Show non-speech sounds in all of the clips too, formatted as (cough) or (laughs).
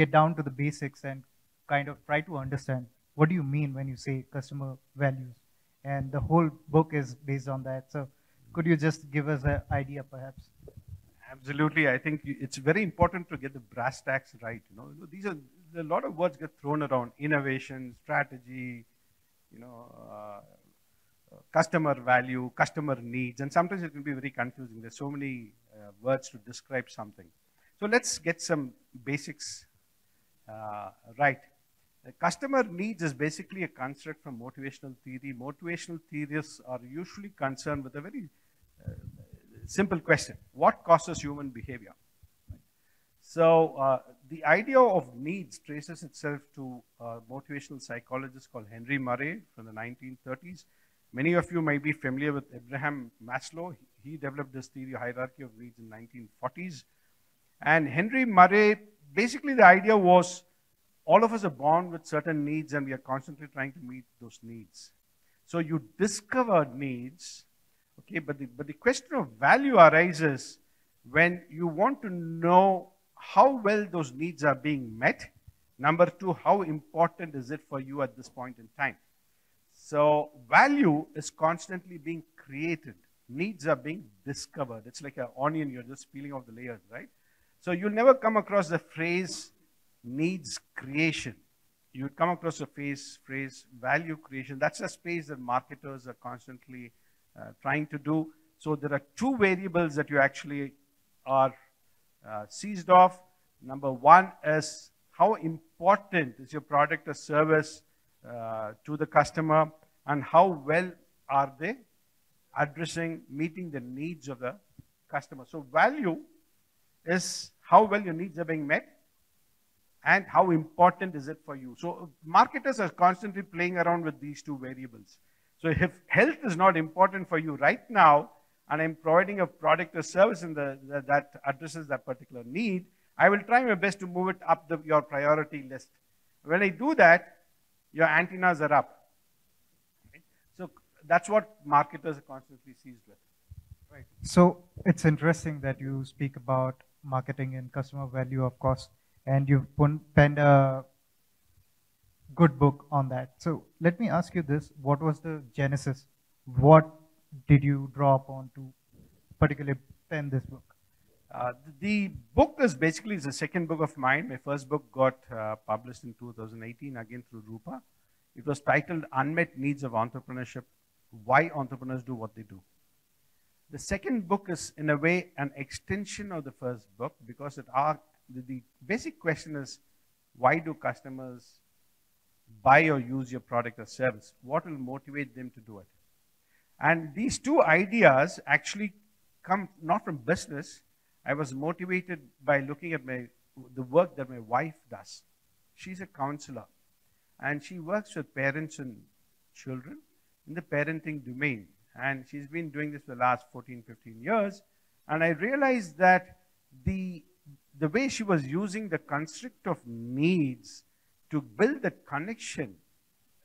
get down to the basics and kind of try to understand what do you mean when you say customer values. And the whole book is based on that. So could you just give us an idea, perhaps? Absolutely. I think it's very important to get the brass tacks right. You know, these are a lot of words get thrown around: innovation, strategy, you know, uh, customer value, customer needs, and sometimes it can be very confusing. There's so many uh, words to describe something. So let's get some basics uh, right. The customer needs is basically a construct from motivational theory. Motivational theorists are usually concerned with a very uh, simple question. What causes human behavior? So uh, the idea of needs traces itself to a motivational psychologist called Henry Murray from the 1930s. Many of you might be familiar with Abraham Maslow. He developed this theory, of hierarchy of needs in 1940s. And Henry Murray, basically the idea was all of us are born with certain needs and we are constantly trying to meet those needs. So you discover needs, okay, but the, but the question of value arises when you want to know how well those needs are being met. Number two, how important is it for you at this point in time? So value is constantly being created. Needs are being discovered. It's like an onion, you're just peeling off the layers, right? So you'll never come across the phrase needs creation. You would come across the phrase, phrase value creation. That's a space that marketers are constantly uh, trying to do. So there are two variables that you actually are uh, seized of. Number one is how important is your product or service uh, to the customer and how well are they addressing, meeting the needs of the customer. So value is how well your needs are being met and how important is it for you. So marketers are constantly playing around with these two variables. So if health is not important for you right now, and I'm providing a product or service in the, the, that addresses that particular need, I will try my best to move it up the, your priority list. When I do that, your antennas are up. So that's what marketers are constantly seized with. Right. So it's interesting that you speak about marketing and customer value, of course, and you've penned a good book on that. So let me ask you this: What was the genesis? What did you draw upon to particularly pen this book? Uh, the book is basically the second book of mine. My first book got uh, published in 2018, again through Rupa. It was titled Unmet Needs of Entrepreneurship Why Entrepreneurs Do What They Do. The second book is, in a way, an extension of the first book because it are, the, basic question is why do customers buy or use your product or service? What will motivate them to do it? And these two ideas actually come not from business, I was motivated by looking at my, the work that my wife does. She's a counselor and she works with parents and children in the parenting domain. And she's been doing this for the last 14, 15 years. And I realized that the, the way she was using the construct of needs to build that connection,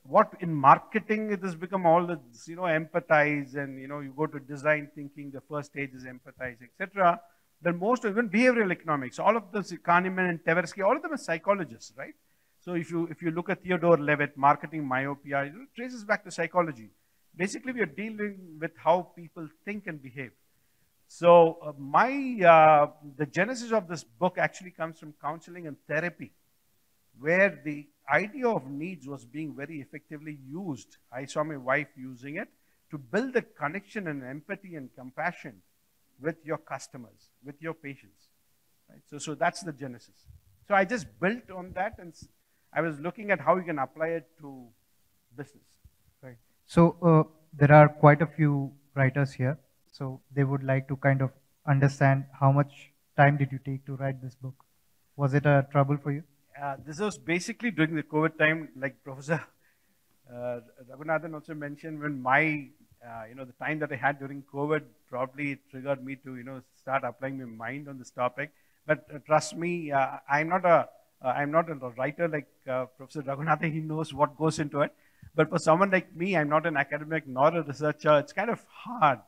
what in marketing it has become all the, you know, empathize and, you know, you go to design thinking, the first stage is empathize, etc that most of even behavioral economics, all of those Kahneman and Tversky, all of them are psychologists, right? So if you if you look at Theodore Levitt, marketing myopia, it traces back to psychology. Basically, we are dealing with how people think and behave. So uh, my uh, the genesis of this book actually comes from counseling and therapy, where the idea of needs was being very effectively used. I saw my wife using it to build a connection and empathy and compassion with your customers, with your patients. Right? So, so that's the genesis. So I just built on that and I was looking at how you can apply it to business. So uh, there are quite a few writers here. So they would like to kind of understand how much time did you take to write this book? Was it a trouble for you? Uh, this was basically during the COVID time, like Professor uh, Raghunathan also mentioned, when my uh, you know, the time that I had during COVID probably triggered me to, you know, start applying my mind on this topic. But uh, trust me, uh, I'm not a, am not a writer like Professor Raghunathan. He knows what goes into it. But for someone like me, I'm not an academic nor a researcher. It's kind of hard.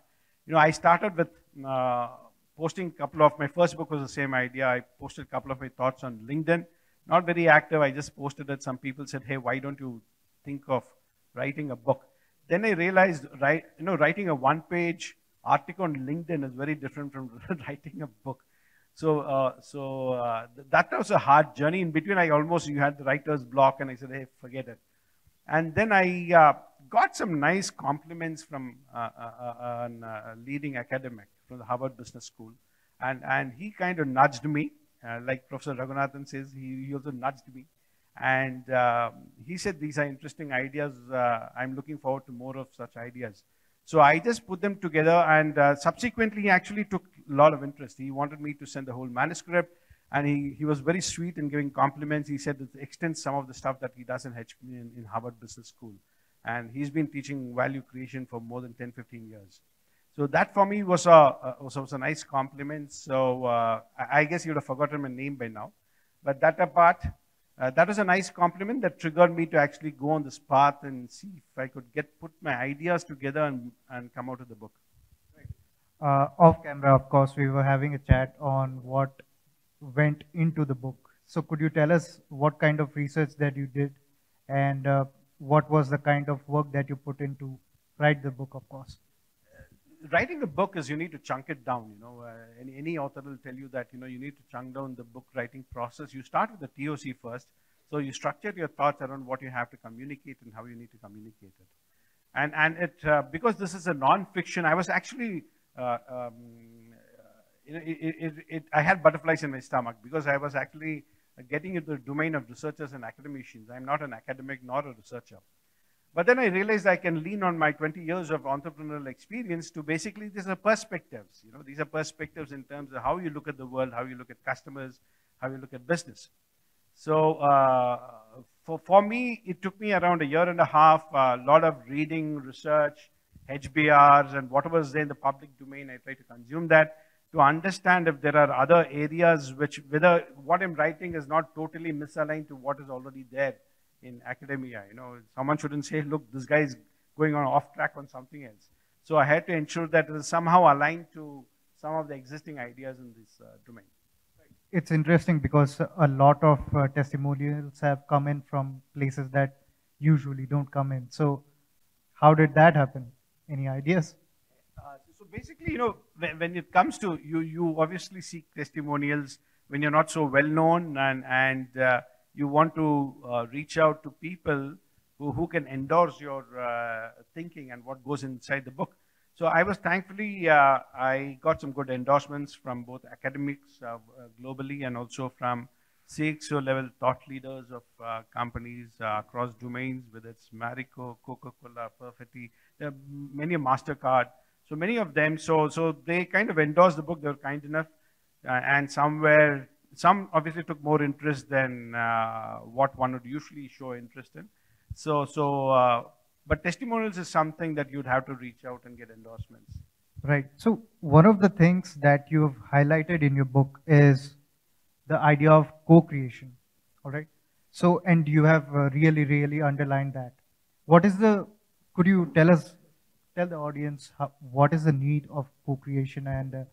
You know, I started with posting a couple of, my first book was the same idea. I posted a couple of my thoughts on LinkedIn. not very active. I just posted it. Some people said, hey, why don't you think of writing a book? Then I realized, right, you know, writing a one-page article on LinkedIn is very different from (laughs) writing a book. So, uh, so uh, th- that was a hard journey. In between, I almost you had the writer's block, and I said, "Hey, forget it." And then I uh, got some nice compliments from uh, uh, uh, a leading academic from the Harvard Business School, and and he kind of nudged me, like Professor Raghunathan says, he, he also nudged me, and um, he said, "These are interesting ideas. I'm looking forward to more of such ideas." So I just put them together, and uh, subsequently, he actually took a lot of interest. He wanted me to send the whole manuscript, and he, he was very sweet in giving compliments. He said it extends some of the stuff that he does in, H- in, in Harvard Business School. And he's been teaching value creation for more than 10, 15 years. So that for me was a, a was, was, a nice compliment. So uh, I guess you would have forgotten my name by now. But that apart, uh, that was a nice compliment that triggered me to actually go on this path and see if I could get put my ideas together and, and come out of the book. Uh, off camera, of course, we were having a chat on what went into the book. So could you tell us what kind of research that you did and uh, what was the kind of work that you put into write the book, of course? writing a book is you need to chunk it down. You know, uh, any, any author will tell you that you know you need to chunk down the book writing process. You start with the TOC first, so you structure your thoughts around what you have to communicate and how you need to communicate it. And and it uh, because this is a non-fiction, I was actually uh, um, you know, it, it, it, I had butterflies in my stomach because I was actually getting into the domain of researchers and academicians. I'm not an academic nor a researcher. But then I realized I can lean on my 20 years of entrepreneurial experience to basically, these are perspectives. You know, these are perspectives in terms of how you look at the world, how you look at customers, how you look at business. So uh, for, for me, it took me around a year and a half, a lot of reading, research, HBRs, and whatever is there in the public domain, I try to consume that to understand if there are other areas which, whether what I'm writing is not totally misaligned to what is already there in academia. You know, someone shouldn't say, look, this guy is going on off track on something else. So I had to ensure that it is somehow aligned to some of the existing ideas in this uh, domain. It's interesting because a lot of uh, testimonials have come in from places that usually don't come in. So how did that happen? Any ideas? So basically, you know, when, when, it comes to you, you obviously seek testimonials when you're not so well known and and uh, you want to uh, reach out to people who, who can endorse your uh, thinking and what goes inside the book. So I was thankfully, uh, I got some good endorsements from both academics uh, globally and also from CXO level thought leaders of uh, companies across domains, whether it's Marico, Coca-Cola, Perfetti, many a MasterCard. So many of them, so, so they kind of endorsed the book, they were kind enough. and somewhere some obviously took more interest than uh, what one would usually show interest in. So, so, uh, but testimonials is something that you'd have to reach out and get endorsements. Right. So one of the things that you've highlighted in your book is the idea of co-creation. All right. So, and you have uh, really, really underlined that. What is the? Could you tell us, tell the audience, how, what is the need of co-creation and uh,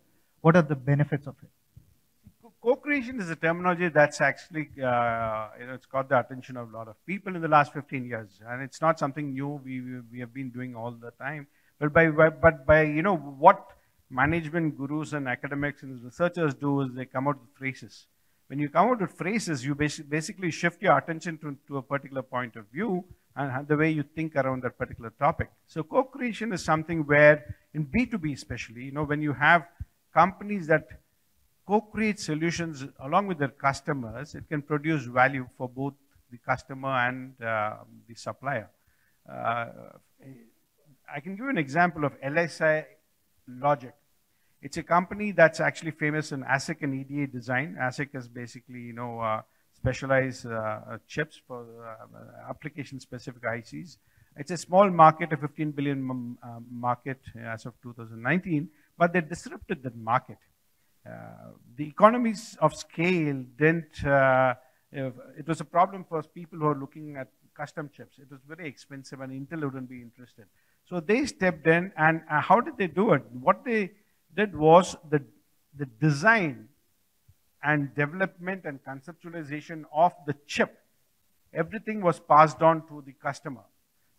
what are the benefits of it? Co-creation is a terminology that's actually, uh, you know, it's got the attention of a lot of people in the last 15 years, and it's not something new. We we have been doing all the time, but by, by but by you know what management gurus and academics and researchers do is they come out with phrases. When you come out with phrases, you basically shift your attention to, to a particular point of view and the way you think around that particular topic. So co-creation is something where in B2B especially, you know, when you have companies that co-create solutions along with their customers, it can produce value for both the customer and uh, the supplier. Uh, I can give you an example of LSI Logic. It's a company that's actually famous in ASIC and EDA design. ASIC is basically, you know, uh, specialized uh, chips for uh, application-specific ICs. It's a small market, a 15 billion uh, market as of 2019, but they disrupted that market. Uh, the economies of scale didn't, uh, it was a problem for people who are looking at custom chips. It was very expensive and Intel wouldn't be interested. So they stepped in and uh, how did they do it? What they did was the, the design and development and conceptualization of the chip, everything was passed on to the customer.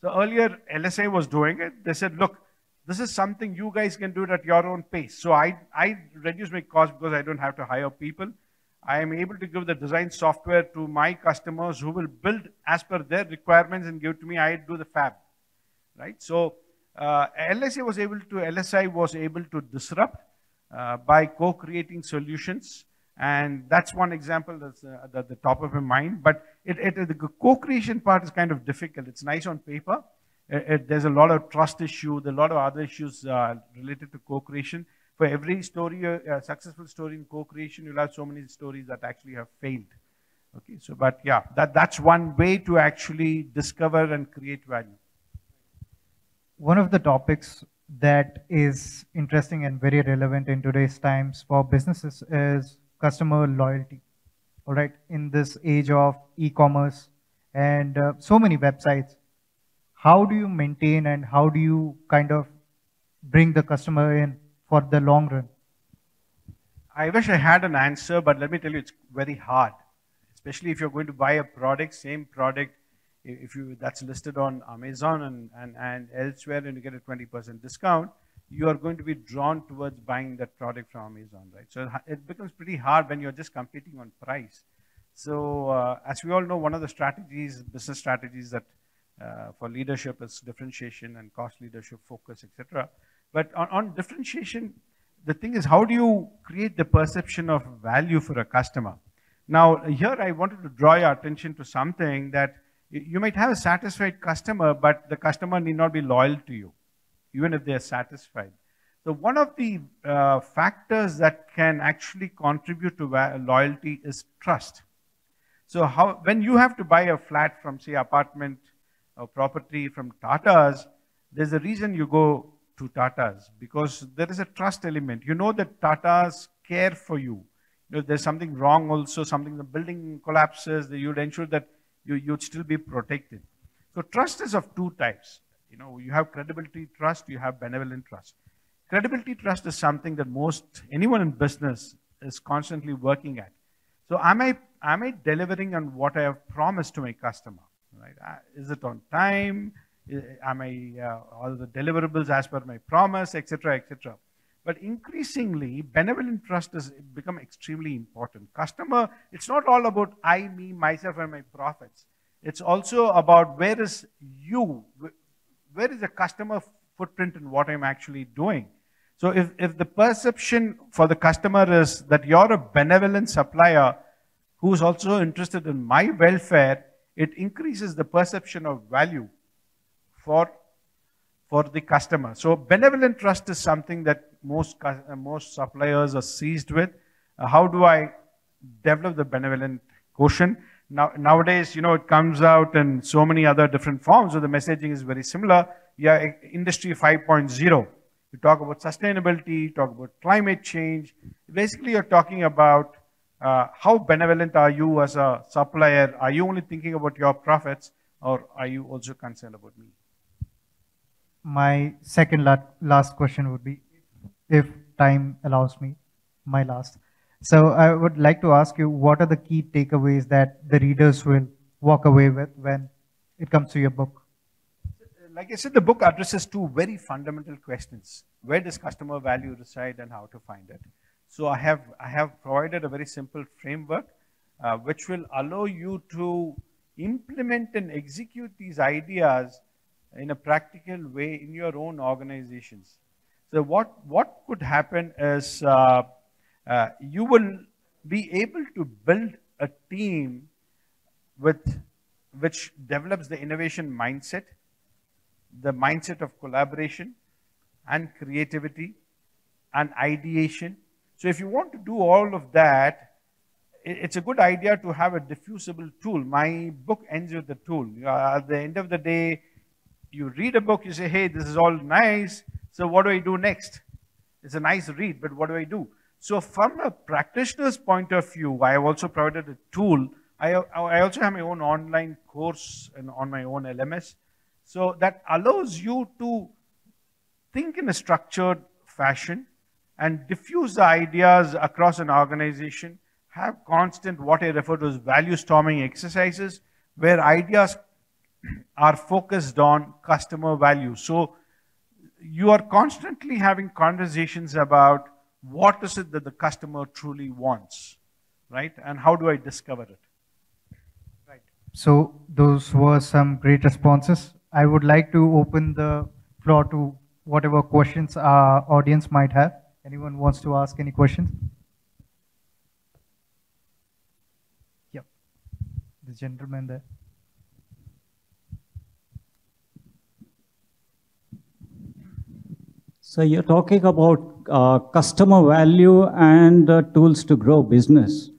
So earlier, LSI was doing it. They said, look, this is something you guys can do it at your own pace. So I, I reduce my cost because I don't have to hire people. I am able to give the design software to my customers who will build as per their requirements and give to me. I do the fab, right? So uh, LSI was able to, LSI was able to disrupt uh, by co-creating solutions. And that's one example that's uh, at the top of my mind. But it, it, the co-creation part is kind of difficult. It's nice on paper. It, there's a lot of trust issue. There are a lot of other issues uh, related to co-creation for every story, uh, successful story in co-creation, you'll have so many stories that actually have failed. Okay, so but yeah, that, that's one way to actually discover and create value. One of the topics that is interesting and very relevant in today's times for businesses is customer loyalty. All right, in this age of e-commerce and uh, so many websites, how do you maintain and how do you kind of bring the customer in for the long run? I wish I had an answer, but let me tell you, it's very hard. Especially if you're going to buy a product, same product, if you that's listed on Amazon and, and, and elsewhere and you get a 20% discount, you are going to be drawn towards buying that product from Amazon, right? So it becomes pretty hard when you're just competing on price. So uh, as we all know, one of the strategies, business strategies that uh, for leadership is differentiation and cost leadership, focus, etc. But on, on differentiation, the thing is, how do you create the perception of value for a customer? Now, here I wanted to draw your attention to something that you might have a satisfied customer, but the customer need not be loyal to you, even if they are satisfied. So one of the uh, factors that can actually contribute to loyalty is trust. So how, when you have to buy a flat from, say, apartment or property from Tata's, there's a reason you go to Tatas because there is a trust element. You know that Tatas care for you. you know, there's something wrong also, something the building collapses, you'd ensure that you, you'd still be protected. So trust is of two types. You know, you have credibility trust, you have benevolent trust. Credibility trust is something that most anyone in business is constantly working at. So am I am I delivering on what I have promised to my customer? Right? Uh, is it on time? am I, uh, all the deliverables as per my promise, etc., etc. But increasingly, benevolent trust has become extremely important. Customer, it's not all about I, me, myself, and my profits. It's also about where is you, where is the customer footprint in what I'm actually doing. So if, if the perception for the customer is that you're a benevolent supplier who's also interested in my welfare, it increases the perception of value for, for the customer. So benevolent trust is something that most, most suppliers are seized with. Uh, how do I develop the benevolent quotient? Now, nowadays, you know, it comes out in so many other different forms, so the messaging is very similar. Yeah, Industry 5.0. You talk about sustainability, you talk about climate change. Basically, you're talking about uh, how benevolent are you as a supplier? Are you only thinking about your profits, or are you also concerned about me? my second last question would be, if time allows me, my last. So I would like to ask you, what are the key takeaways that the readers will walk away with when it comes to your book? Like I said, the book addresses two very fundamental questions. Where does customer value reside and how to find it? So I have, I have provided a very simple framework uh, which will allow you to implement and execute these ideas in a practical way in your own organizations. So what, what could happen is uh, uh, you will be able to build a team with which develops the innovation mindset, the mindset of collaboration and creativity and ideation. So if you want to do all of that, it's a good idea to have a diffusible tool. My book ends with the tool. at the end of the day, you read a book, you say, hey, this is all nice. So what do I do next? It's a nice read, but what do I do? So from a practitioner's point of view, I have also provided a tool. I, I also have my own online course and on my own LMS. So that allows you to think in a structured fashion and diffuse the ideas across an organization, have constant, what I refer to as value storming exercises, where ideas are focused on customer value. So you are constantly having conversations about what is it that the customer truly wants, right? And how do I discover it? Right. So those were some great responses. I would like to open the floor to whatever questions our audience might have. Anyone wants to ask any questions? Yep. The gentleman there. So you're talking about uh, customer value and uh, tools to grow business.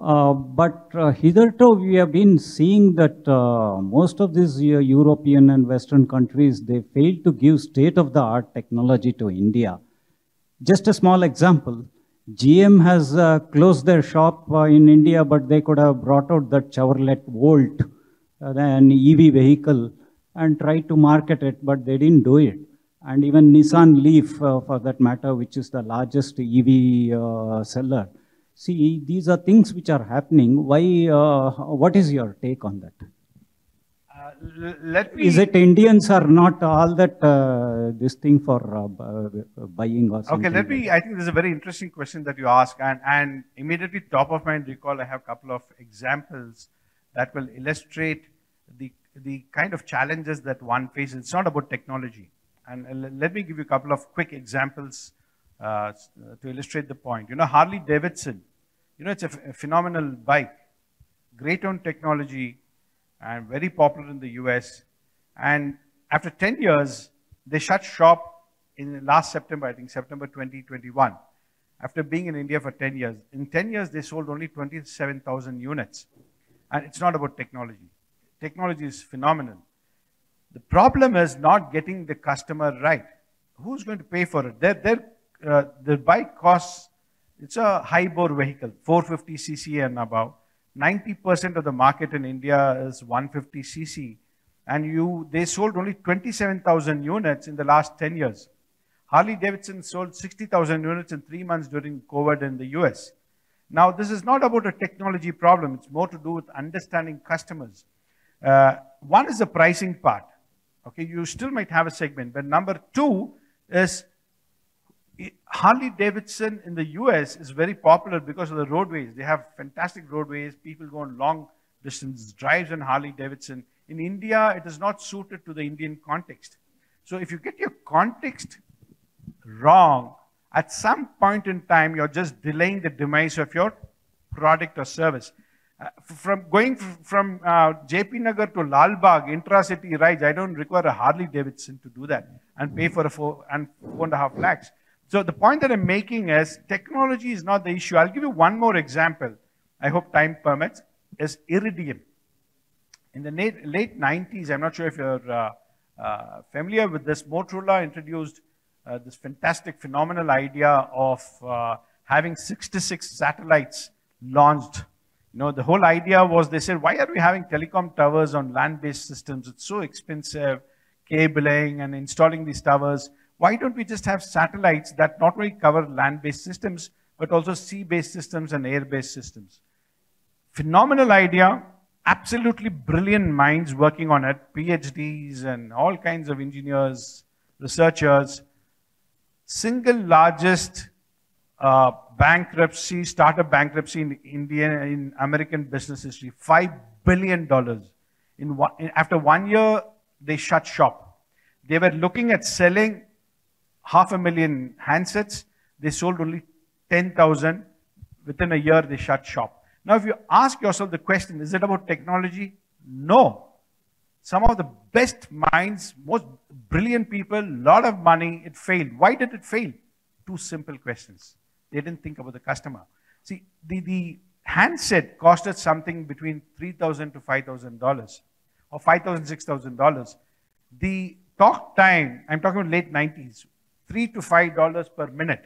Uh, but uh, hitherto, we have been seeing that uh, most of these uh, European and Western countries, they fail to give state-of-the-art technology to India. Just a small example, GM has closed their shop in India, but they could have brought out that Chevrolet Volt, an EV vehicle, and tried to market it, but they didn't do it and even Nissan Leaf, uh, for that matter, which is the largest EV uh, seller. See, these are things which are happening. Why? Uh, what is your take on that? Uh, let me. Is it Indians are not all that uh, this thing for uh, buying or something? Okay, let me. I think this is a very interesting question that you ask, and and immediately top of mind recall I have a couple of examples that will illustrate the the kind of challenges that one faces. It's not about technology and let me give you a couple of quick examples uh, to illustrate the point. You know, Harley Davidson, you know, it's a, phenomenal bike, great on technology, and very popular in the US. And after 10 years, they shut shop in last September, I think September 2021, after being in India for 10 years. In 10 years, they sold only 27,000 units. And it's not about technology. Technology is phenomenal. The problem is not getting the customer right. Who's going to pay for it? Their, their, uh, the bike costs, it's a high bore vehicle, 450 cc and above. 90% of the market in India is 150 cc. And you, they sold only 27,000 units in the last 10 years. Harley Davidson sold 60,000 units in three months during COVID in the US. Now, this is not about a technology problem. It's more to do with understanding customers. Uh, one is the pricing part. Okay, you still might have a segment. But number two is Harley Davidson in the US is very popular because of the roadways. They have fantastic roadways. People go on long distance drives on Harley Davidson. In India, it is not suited to the Indian context. So if you get your context wrong, at some point in time, you're just delaying the demise of your product or service. Uh, from going from uh, JP Nagar to Lal Bagh, intra-city rides, I don't require a Harley Davidson to do that and pay for a four and four and a half lakhs. So the point that I'm making is technology is not the issue. I'll give you one more example. I hope time permits. Is Iridium. In the late, late 90s, I'm not sure if you're uh, uh, familiar with this. Motorola introduced uh, this fantastic, phenomenal idea of uh, having 66 satellites launched you know, the whole idea was they said, why are we having telecom towers on land-based systems? It's so expensive, cabling and installing these towers. Why don't we just have satellites that not only cover land-based systems, but also sea-based systems and air-based systems? Phenomenal idea, absolutely brilliant minds working on it, PhDs and all kinds of engineers, researchers. Single largest uh, bankruptcy, startup bankruptcy in India, in American business history, $5 billion. In one, after one year, they shut shop. They were looking at selling half a million handsets. They sold only 10,000. Within a year, they shut shop. Now, if you ask yourself the question, is it about technology? No. Some of the best minds, most brilliant people, lot of money, it failed. Why did it fail? Two simple questions. They didn't think about the customer. See, the, the handset costed something between 3,000 to $5,000 or $5,000, $6,000. The talk time, I'm talking about late 90s, 3 to $5 per minute.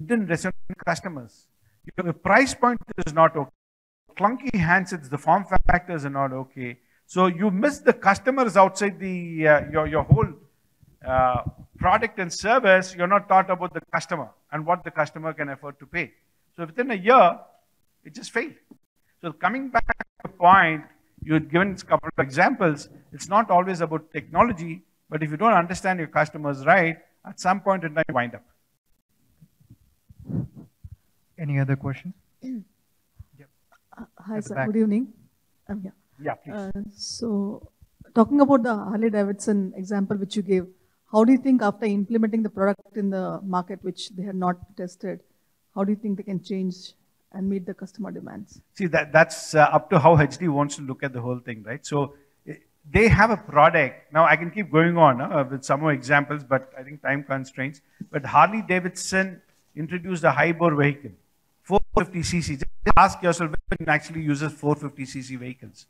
It didn't resonate with customers. The price point is not okay. Clunky handsets, the form factors are not okay. So you miss the customers outside the uh, your, your whole uh, product and service, you're not thought about the customer and what the customer can afford to pay. So within a year, it just failed. So coming back to the point, you had given a couple of examples. It's not always about technology, but if you don't understand your customers right, at some point in time, you wind up. Any other questions? (clears throat) Uh, Hi, sir. back. Good evening. I'm here. Yeah, please. Uh, So, talking about the Harley Davidson example which you gave, how do you think after implementing the product in the market which they had not tested, how do you think they can change and meet the customer demands? See, that, that's uh, up to how HD wants to look at the whole thing, right? So eh, they have a product. Now, I can keep going on uh, with some more examples, but I think time constraints. But Harley Davidson introduced a high bore vehicle, 450cc. Just ask yourself when actually uses 450cc vehicles.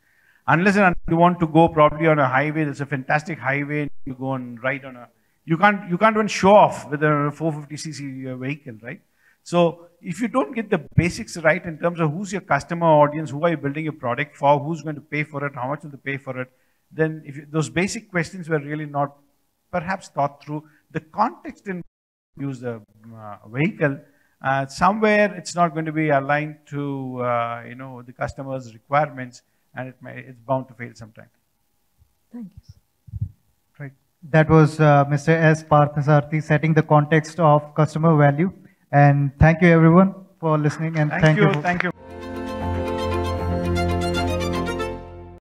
Unless and you want to go probably on a highway, there's a fantastic highway, you go and ride on a, you can't, you can't even show off with a 450cc uh, vehicle, right? So if you don't get the basics right in terms of who's your customer audience, who are you building your product for, who's going to pay for it, how much will they pay for it, then if you, those basic questions were really not perhaps thought through, the context in which use the uh, vehicle, uh, somewhere it's not going to be aligned to uh, you know the customer's requirements, and it may, it's bound to fail sometime. Thank you. sir. Right. That was uh, Mr. S. Parthasarathy setting the context of customer value. And thank you everyone for listening and Thank, thank, you, for- thank you.